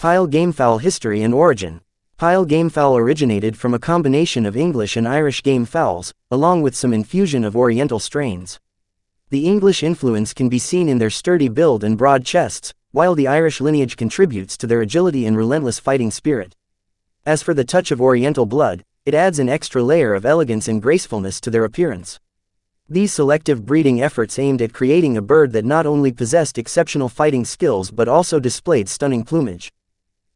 Pyle gamefowl history and origin. Pyle gamefowl originated from a combination of English and Irish game fowls, along with some infusion of Oriental strains. The English influence can be seen in their sturdy build and broad chests, while the Irish lineage contributes to their agility and relentless fighting spirit. As for the touch of Oriental blood, it adds an extra layer of elegance and gracefulness to their appearance. These selective breeding efforts aimed at creating a bird that not only possessed exceptional fighting skills but also displayed stunning plumage.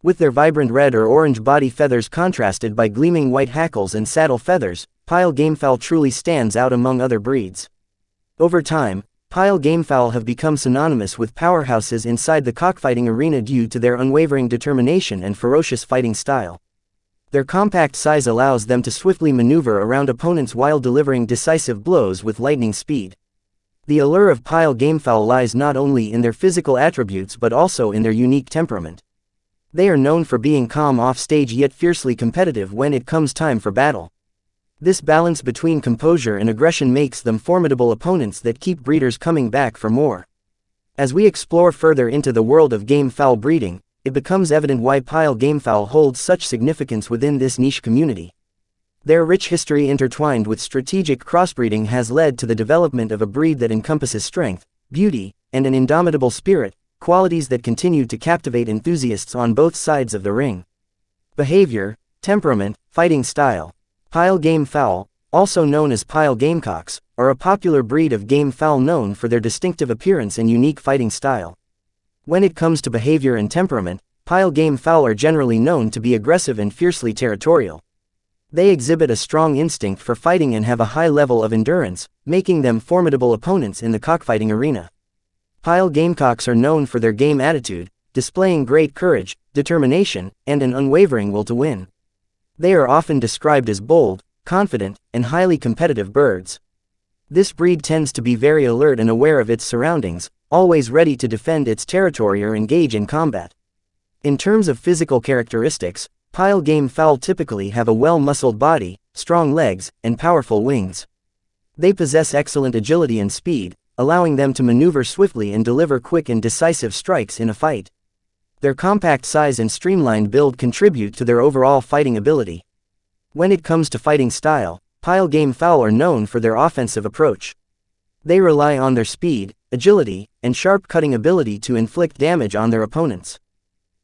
With their vibrant red or orange body feathers contrasted by gleaming white hackles and saddle feathers, Pyle gamefowl truly stands out among other breeds. Over time, Pyle gamefowl have become synonymous with powerhouses inside the cockfighting arena due to their unwavering determination and ferocious fighting style. Their compact size allows them to swiftly maneuver around opponents while delivering decisive blows with lightning speed. The allure of Pyle gamefowl lies not only in their physical attributes but also in their unique temperament. They are known for being calm offstage yet fiercely competitive when it comes time for battle. This balance between composure and aggression makes them formidable opponents that keep breeders coming back for more. As we explore further into the world of game fowl breeding, it becomes evident why pyle gamefowl holds such significance within this niche community. Their rich history intertwined with strategic crossbreeding has led to the development of a breed that encompasses strength, beauty, and an indomitable spirit, qualities that continue to captivate enthusiasts on both sides of the ring. Behavior, temperament, fighting style. Pyle game fowl, also known as pyle gamecocks, are a popular breed of game fowl known for their distinctive appearance and unique fighting style. When it comes to behavior and temperament, pyle game fowl are generally known to be aggressive and fiercely territorial. They exhibit a strong instinct for fighting and have a high level of endurance, making them formidable opponents in the cockfighting arena. Pyle gamecocks are known for their game attitude, displaying great courage, determination, and an unwavering will to win. They are often described as bold, confident, and highly competitive birds. This breed tends to be very alert and aware of its surroundings, always ready to defend its territory or engage in combat. In terms of physical characteristics, pyle game fowl typically have a well-muscled body, strong legs, and powerful wings. They possess excellent agility and speed, allowing them to maneuver swiftly and deliver quick and decisive strikes in a fight. Their compact size and streamlined build contribute to their overall fighting ability. When it comes to fighting style, pyle game fowl are known for their offensive approach. They rely on their speed, agility, and sharp cutting ability to inflict damage on their opponents.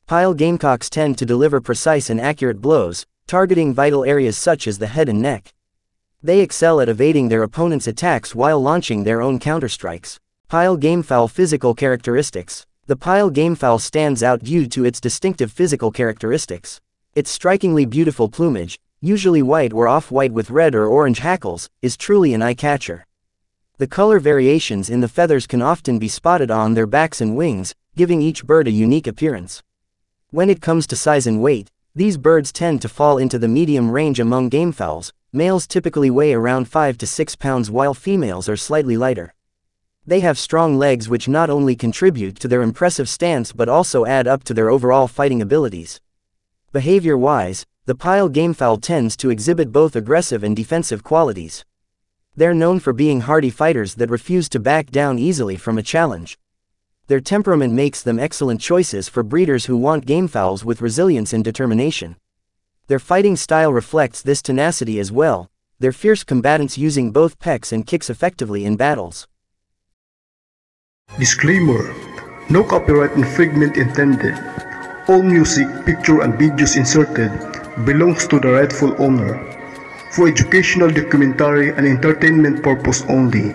Pyle gamecocks tend to deliver precise and accurate blows, targeting vital areas such as the head and neck. They excel at evading their opponent's attacks while launching their own counterstrikes. Pyle gamefowl physical characteristics. The pyle gamefowl stands out due to its distinctive physical characteristics. Its strikingly beautiful plumage, usually white or off-white with red or orange hackles, is truly an eye-catcher. The color variations in the feathers can often be spotted on their backs and wings, giving each bird a unique appearance. When it comes to size and weight, these birds tend to fall into the medium range among gamefowls, males typically weigh around 5 to 6 pounds while females are slightly lighter. They have strong legs which not only contribute to their impressive stance but also add up to their overall fighting abilities. Behavior-wise, the pyle gamefowl tends to exhibit both aggressive and defensive qualities. They're known for being hardy fighters that refuse to back down easily from a challenge. Their temperament makes them excellent choices for breeders who want gamefowls with resilience and determination. Their fighting style reflects this tenacity as well, their fierce combatants using both pecks and kicks effectively in battles. Disclaimer No copyright infringement intended. All music, picture, and videos inserted belongs to the rightful owner for educational documentary and entertainment purpose only.